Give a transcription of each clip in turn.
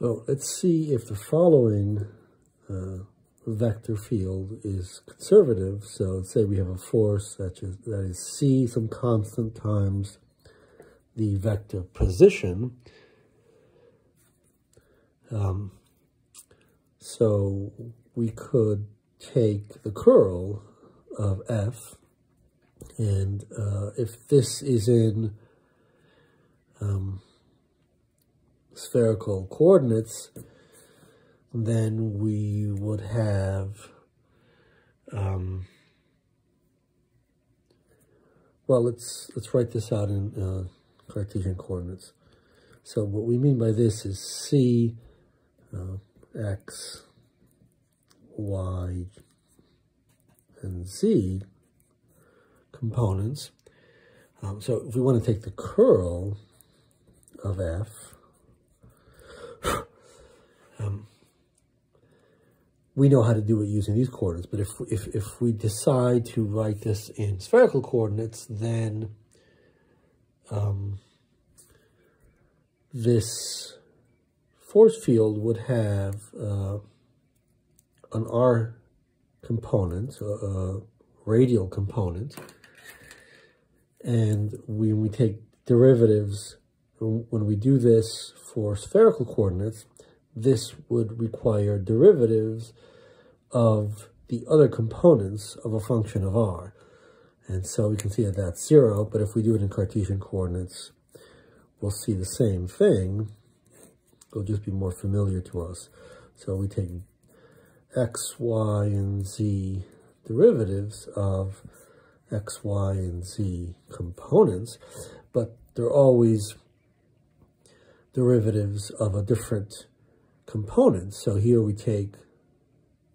Well, let's see if the following uh, vector field is conservative. So let's say we have a force that is, that is c, some constant times the vector position. Um, so we could take the curl of f, and uh, if this is in um, spherical coordinates, then we would have, um, well, let's, let's write this out in uh, Cartesian coordinates. So what we mean by this is C, uh, X, Y, and Z components. Um, so if we want to take the curl of F, we know how to do it using these coordinates, but if, if, if we decide to write this in spherical coordinates, then um, this force field would have uh, an R component, a, a radial component, and when we take derivatives, when we do this for spherical coordinates, this would require derivatives of the other components of a function of r. And so we can see that that's zero, but if we do it in Cartesian coordinates, we'll see the same thing. It'll just be more familiar to us. So we take x, y, and z derivatives of x, y, and z components, but they're always derivatives of a different component. So here we take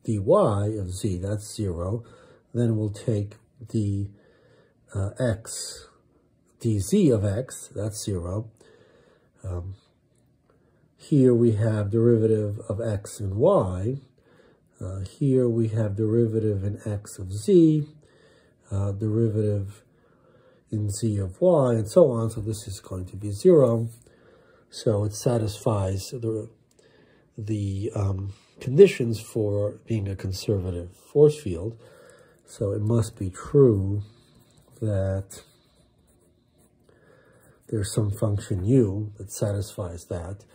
dy of z, that's 0. Then we'll take the uh, x, dz of x, that's 0. Um, here we have derivative of x and y. Uh, here we have derivative in x of z, uh, derivative in z of y, and so on. So this is going to be 0. So it satisfies the, the um, conditions for being a conservative force field. So it must be true that there's some function u that satisfies that.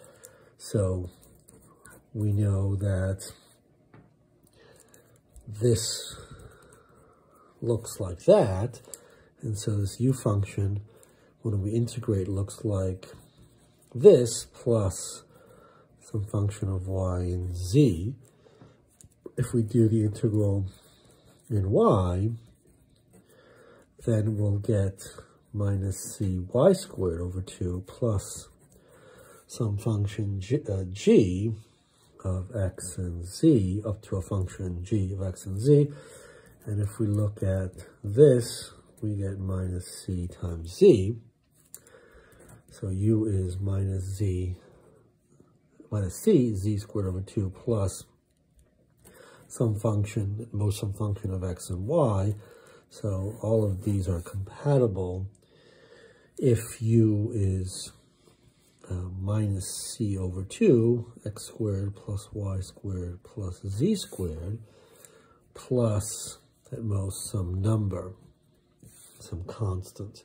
So we know that this looks like that. And so this u function, when we integrate, looks like this plus some function of y and z. If we do the integral in y, then we'll get minus cy squared over 2 plus some function g, uh, g of x and z up to a function g of x and z. And if we look at this, we get minus c times z. So u is minus z, minus c, z squared over 2 plus some function, most some function of x and y. So all of these are compatible if u is uh, minus c over 2, x squared plus y squared plus z squared, plus at most some number, some constant.